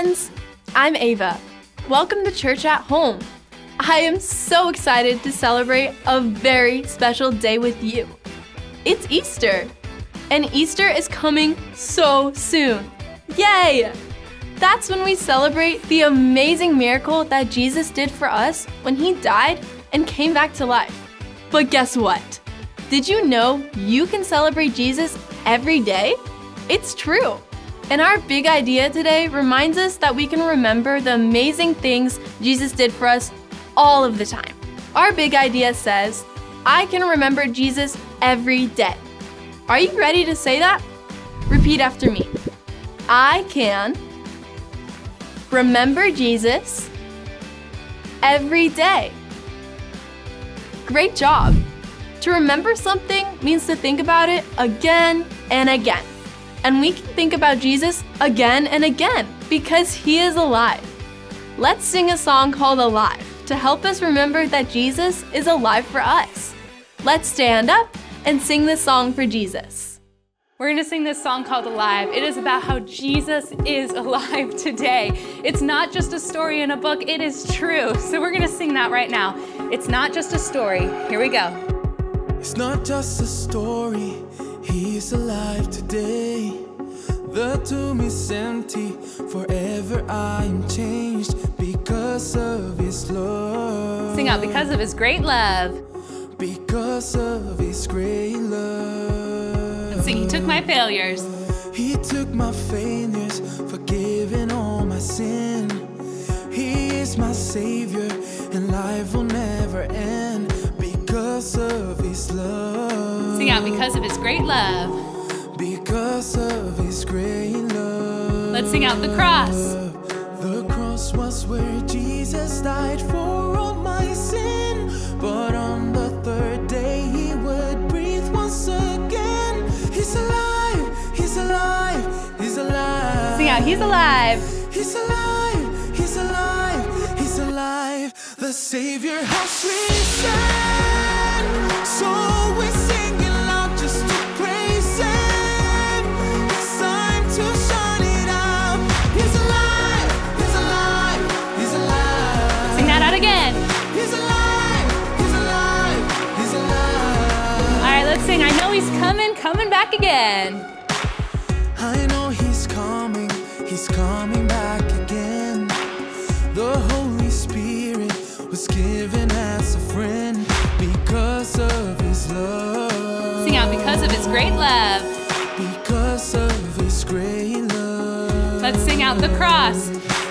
friends! I'm Ava. Welcome to Church at Home. I am so excited to celebrate a very special day with you. It's Easter, and Easter is coming so soon. Yay! That's when we celebrate the amazing miracle that Jesus did for us when he died and came back to life. But guess what? Did you know you can celebrate Jesus every day? It's true. And our big idea today reminds us that we can remember the amazing things Jesus did for us all of the time. Our big idea says, I can remember Jesus every day. Are you ready to say that? Repeat after me. I can remember Jesus every day. Great job. To remember something means to think about it again and again. And we can think about Jesus again and again because he is alive. Let's sing a song called Alive to help us remember that Jesus is alive for us. Let's stand up and sing this song for Jesus. We're going to sing this song called Alive. It is about how Jesus is alive today. It's not just a story in a book, it is true. So we're going to sing that right now. It's not just a story. Here we go. It's not just a story. He's alive today. The tomb is empty, forever I am changed because of His love. Sing out because of His great love. Because of His great love. And sing, He took my failures. He took my failures, forgiving all my sin. He is my Savior, and life will never end because of His love. Sing out because of His great love. Because of His great love. Let's sing out the cross. The cross was where Jesus died for all my sin. But on the third day, He would breathe once again. He's alive, He's alive, He's alive. Sing out, He's alive. He's alive, He's alive, He's alive. The Savior has risen. So we coming, coming back again. I know he's coming, he's coming back again. The Holy Spirit was given as a friend because of his love. Sing out because of His great love. Because of his great love. Let's sing out the cross.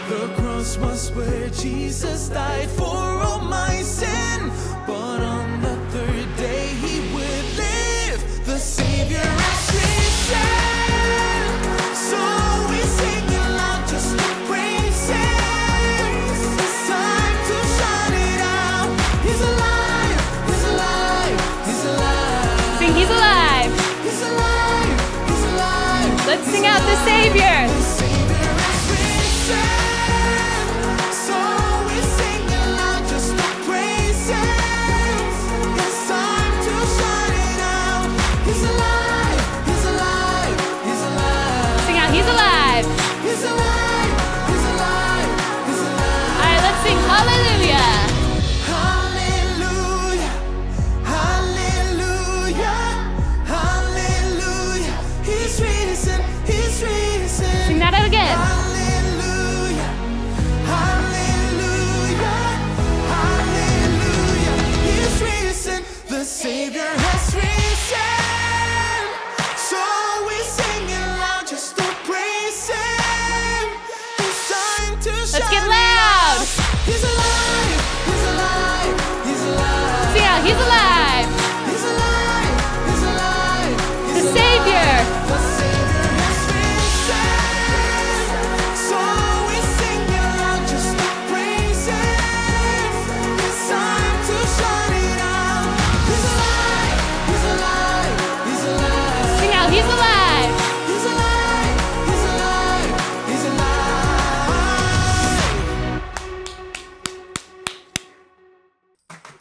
The cross was where Jesus died for all my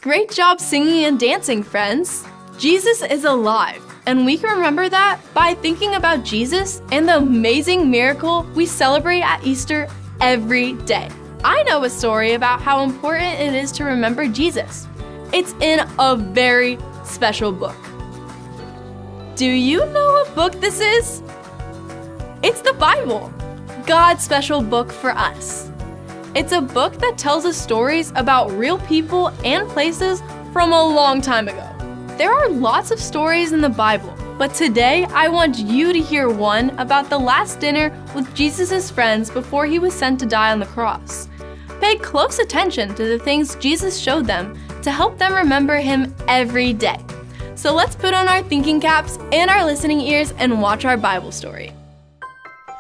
Great job singing and dancing, friends! Jesus is alive, and we can remember that by thinking about Jesus and the amazing miracle we celebrate at Easter every day. I know a story about how important it is to remember Jesus. It's in a very special book. Do you know what book this is? It's the Bible, God's special book for us. It's a book that tells us stories about real people and places from a long time ago. There are lots of stories in the Bible, but today I want you to hear one about the last dinner with Jesus' friends before he was sent to die on the cross. Pay close attention to the things Jesus showed them to help them remember him every day. So let's put on our thinking caps and our listening ears and watch our Bible story.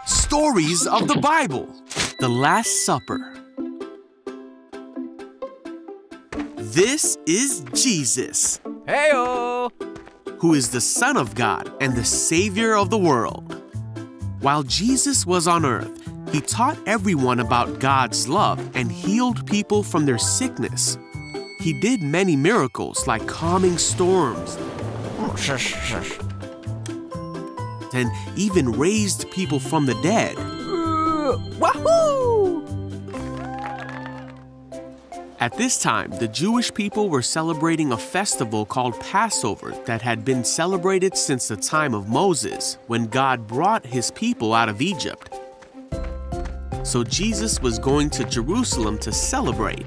Stories of the Bible The Last Supper. This is Jesus, Heyo! who is the Son of God and the Savior of the world. While Jesus was on earth, he taught everyone about God's love and healed people from their sickness. He did many miracles like calming storms and even raised people from the dead. Uh, wahoo! At this time, the Jewish people were celebrating a festival called Passover that had been celebrated since the time of Moses, when God brought his people out of Egypt. So Jesus was going to Jerusalem to celebrate.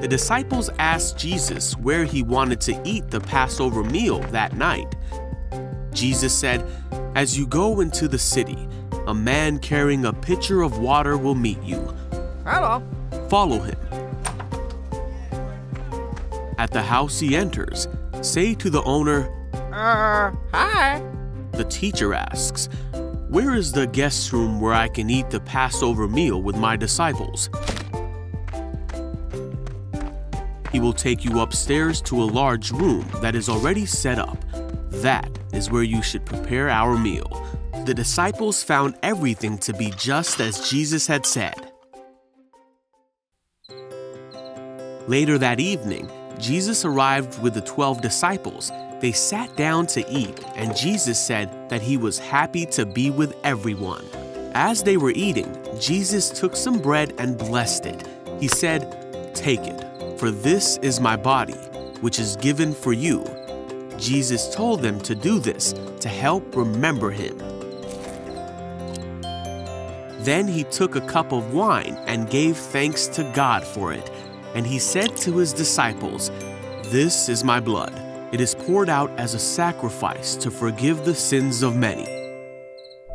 The disciples asked Jesus where he wanted to eat the Passover meal that night. Jesus said, As you go into the city, a man carrying a pitcher of water will meet you. Hello. Follow him. At the house he enters, say to the owner, Uh, hi. the teacher asks, Where is the guest room where I can eat the Passover meal with my disciples? He will take you upstairs to a large room that is already set up. That is where you should prepare our meal. The disciples found everything to be just as Jesus had said. Later that evening, Jesus arrived with the 12 disciples. They sat down to eat, and Jesus said that he was happy to be with everyone. As they were eating, Jesus took some bread and blessed it. He said, Take it, for this is my body, which is given for you. Jesus told them to do this to help remember him. Then he took a cup of wine and gave thanks to God for it. And he said to his disciples, This is my blood. It is poured out as a sacrifice to forgive the sins of many.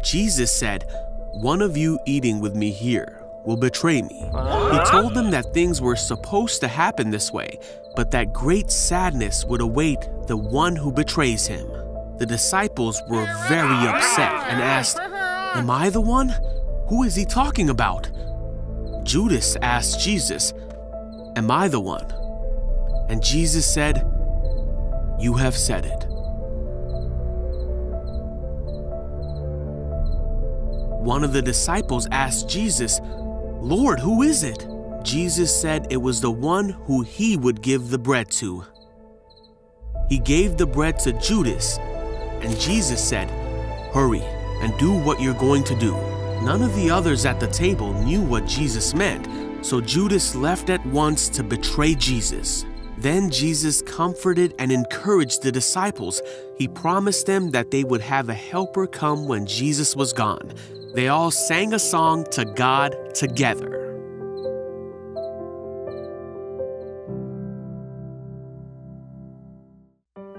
Jesus said, One of you eating with me here will betray me. He told them that things were supposed to happen this way, but that great sadness would await the one who betrays him. The disciples were very upset and asked, Am I the one? Who is he talking about? Judas asked Jesus, Am I the one? And Jesus said, You have said it. One of the disciples asked Jesus, Lord, who is it? Jesus said it was the one who he would give the bread to. He gave the bread to Judas, and Jesus said, Hurry and do what you're going to do. None of the others at the table knew what Jesus meant, so Judas left at once to betray Jesus. Then Jesus comforted and encouraged the disciples. He promised them that they would have a helper come when Jesus was gone. They all sang a song to God together.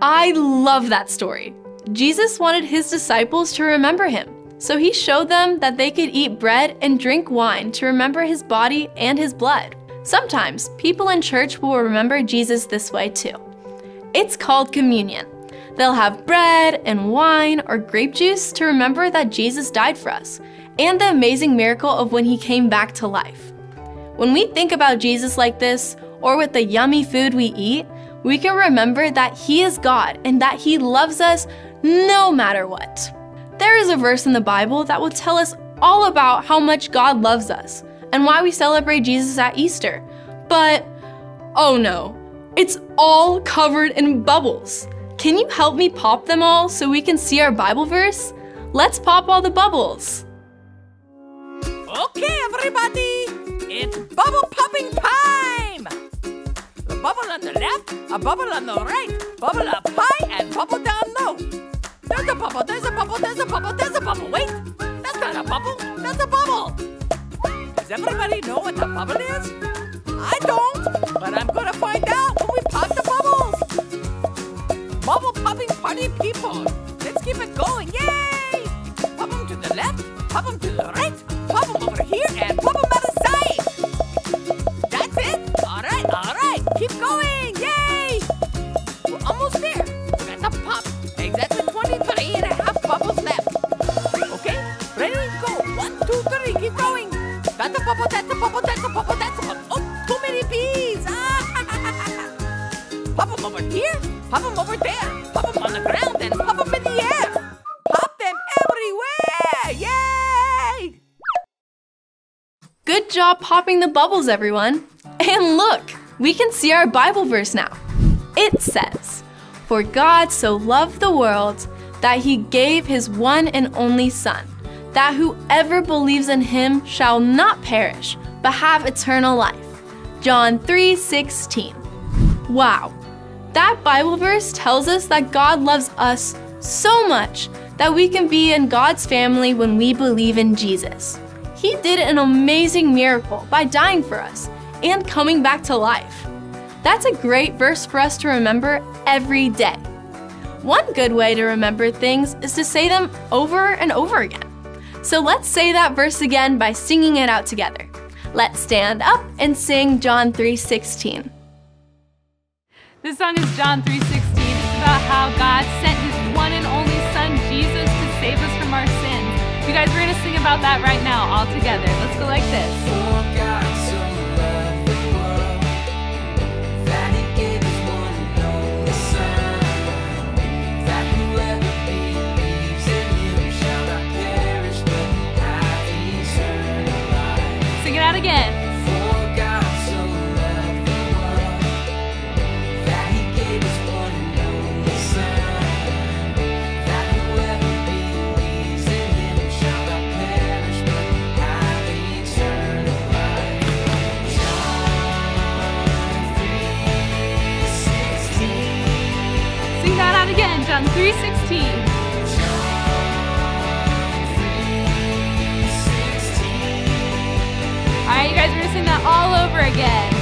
I love that story. Jesus wanted his disciples to remember him, so he showed them that they could eat bread and drink wine to remember his body and his blood. Sometimes people in church will remember Jesus this way too. It's called communion. They'll have bread and wine or grape juice to remember that Jesus died for us and the amazing miracle of when he came back to life. When we think about Jesus like this, or with the yummy food we eat, we can remember that He is God and that He loves us no matter what. There is a verse in the Bible that will tell us all about how much God loves us and why we celebrate Jesus at Easter. But, oh no, it's all covered in bubbles. Can you help me pop them all so we can see our Bible verse? Let's pop all the bubbles. Okay, everybody? It's bubble popping time! A bubble on the left, a bubble on the right, bubble up high and bubble down low. There's a bubble, there's a bubble, there's a bubble, there's a bubble. Wait, that's not a bubble, that's a bubble. Does everybody know what the bubble is? I don't, but I'm gonna find out when we pop the bubbles. Bubble popping party people, let's keep it going, yay! Pop them to the left, pop them to the right, pop them over here, and pop them job popping the bubbles, everyone. And look, we can see our Bible verse now. It says, For God so loved the world that he gave his one and only Son, that whoever believes in him shall not perish, but have eternal life. John 3 16. Wow, that Bible verse tells us that God loves us so much that we can be in God's family when we believe in Jesus. He did an amazing miracle by dying for us and coming back to life. That's a great verse for us to remember every day. One good way to remember things is to say them over and over again. So let's say that verse again by singing it out together. Let's stand up and sing John 3:16. This song is John 3:16. It's about how God sent his about that right now all together. Let's go like this. John 3:16. All right, you guys, we're gonna sing that all over again.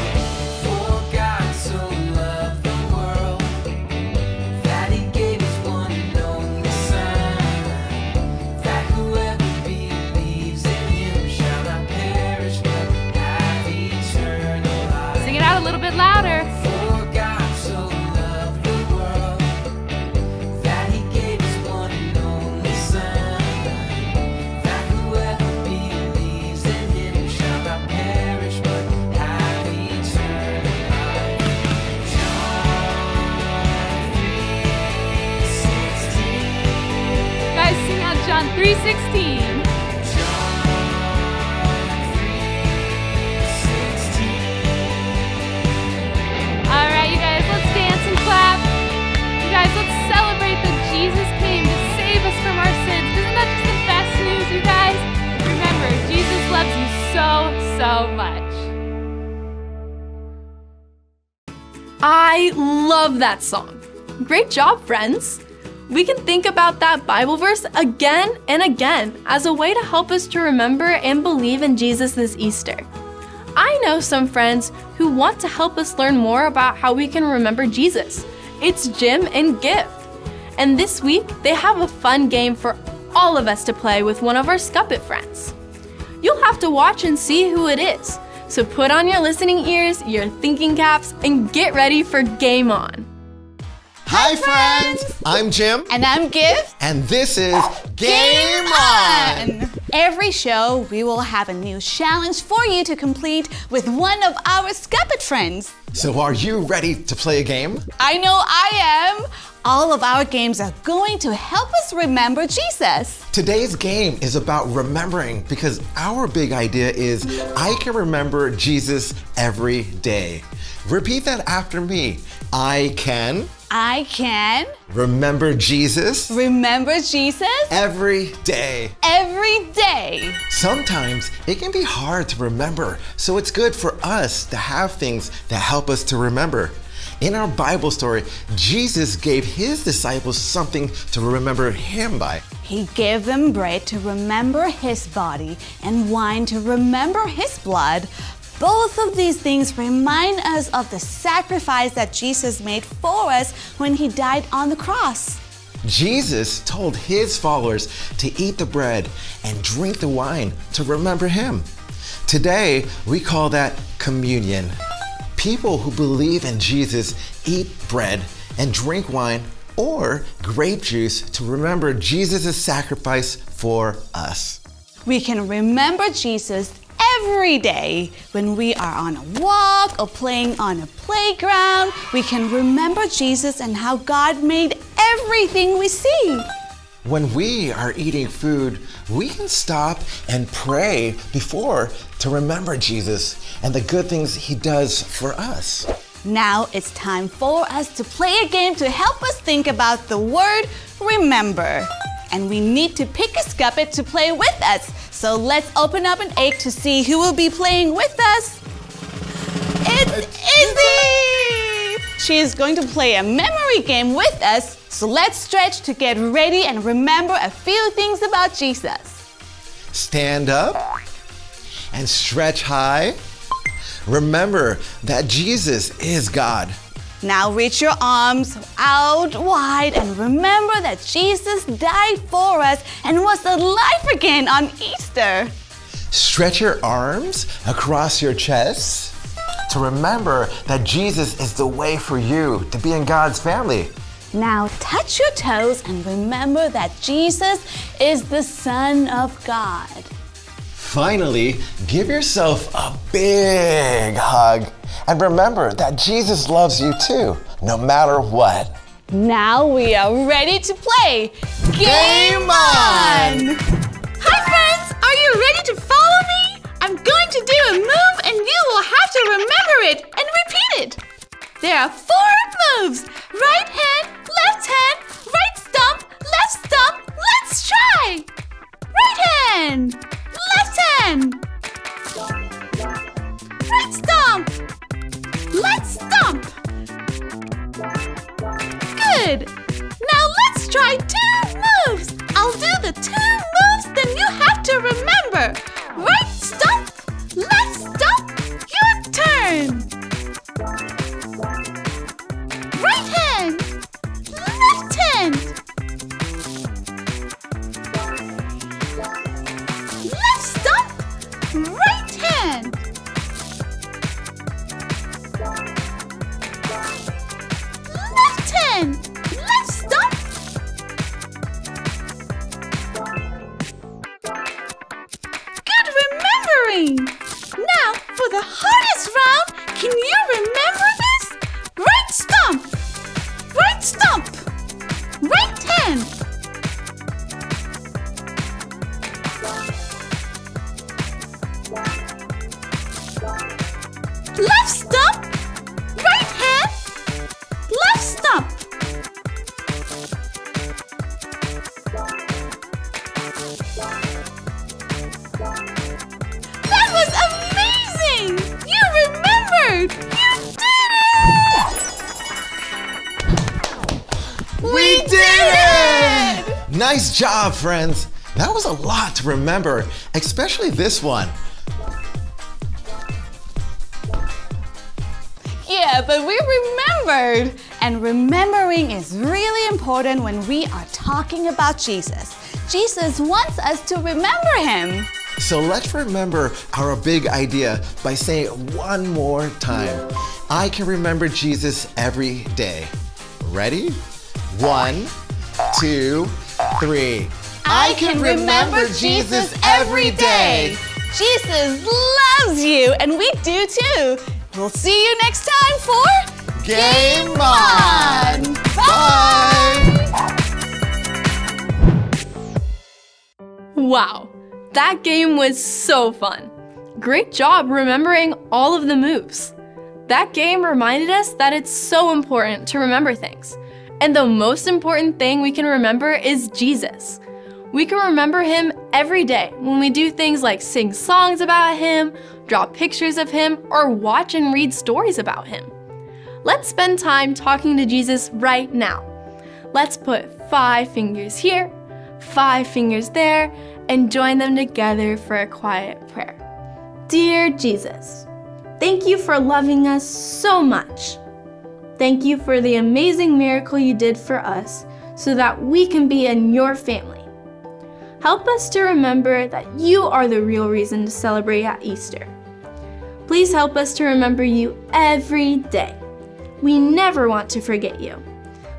3:16. All right, you guys, let's dance and clap. You guys, let's celebrate that Jesus came to save us from our sins. Isn't that just the best news, you guys? Remember, Jesus loves you so, so much. I love that song. Great job, friends. We can think about that Bible verse again and again as a way to help us to remember and believe in Jesus this Easter. I know some friends who want to help us learn more about how we can remember Jesus. It's Jim and Gift. And this week, they have a fun game for all of us to play with one of our Scuppet friends. You'll have to watch and see who it is. So put on your listening ears, your thinking caps, and get ready for Game On. Hi, friends! I'm Jim, And I'm Gift. and this is Game On! Every show, we will have a new challenge for you to complete with one of our Scuppet friends. So, are you ready to play a game? I know I am. All of our games are going to help us remember Jesus. Today's game is about remembering because our big idea is I can remember Jesus every day. Repeat that after me. I can I can remember Jesus remember Jesus every day. every day. Sometimes it can be hard to remember, so it's good for us to have things that help us to remember. In our Bible story, Jesus gave his disciples something to remember him by. He gave them bread to remember his body and wine to remember his blood. Both of these things remind us of the sacrifice that Jesus made for us when he died on the cross. Jesus told his followers to eat the bread and drink the wine to remember him. Today, we call that communion. People who believe in Jesus eat bread and drink wine or grape juice to remember Jesus' sacrifice for us. We can remember Jesus every day when we are on a walk or playing on a playground. We can remember Jesus and how God made everything we see. When we are eating food, we can stop and pray before to remember Jesus and the good things he does for us. Now it's time for us to play a game to help us think about the word remember. And we need to pick a scuppet to play with us. So let's open up an egg to see who will be playing with us. It's Izzy! She is going to play a memory game with us. So let's stretch to get ready and remember a few things about Jesus. Stand up and stretch high. Remember that Jesus is God. Now reach your arms out wide and remember that Jesus died for us and was alive again on Easter. Stretch your arms across your chest to remember that Jesus is the way for you to be in God's family. Now touch your toes and remember that Jesus is the Son of God. Finally, give yourself a big hug and remember that Jesus loves you too, no matter what. Now we are ready to play Game on! Hi friends, are you ready to follow me? I'm going to do a move and you will have to remember it and repeat it. There are four moves. Job, friends. That was a lot to remember, especially this one. Yeah, but we remembered. And remembering is really important when we are talking about Jesus. Jesus wants us to remember him. So let's remember our big idea by saying it one more time. I can remember Jesus every day. Ready? One, two, three. I can remember Jesus every day. Jesus loves you, and we do too. We'll see you next time for Game on! Bye! Wow, that game was so fun. Great job remembering all of the moves. That game reminded us that it's so important to remember things. And the most important thing we can remember is Jesus. We can remember him every day when we do things like sing songs about him, draw pictures of him, or watch and read stories about him. Let's spend time talking to Jesus right now. Let's put five fingers here, five fingers there, and join them together for a quiet prayer. Dear Jesus, thank you for loving us so much. Thank you for the amazing miracle you did for us so that we can be in your family. Help us to remember that you are the real reason to celebrate at Easter. Please help us to remember you every day. We never want to forget you.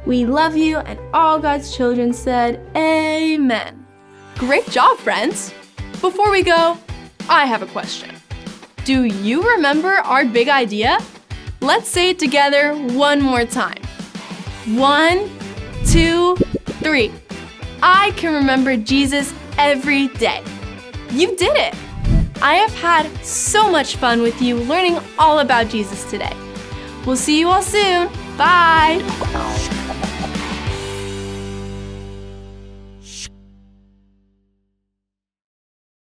We love you, and all God's children said, Amen. Great job, friends! Before we go, I have a question. Do you remember our big idea? Let's say it together one more time. One, two, three. I can remember Jesus every day. You did it! I have had so much fun with you learning all about Jesus today. We'll see you all soon. Bye!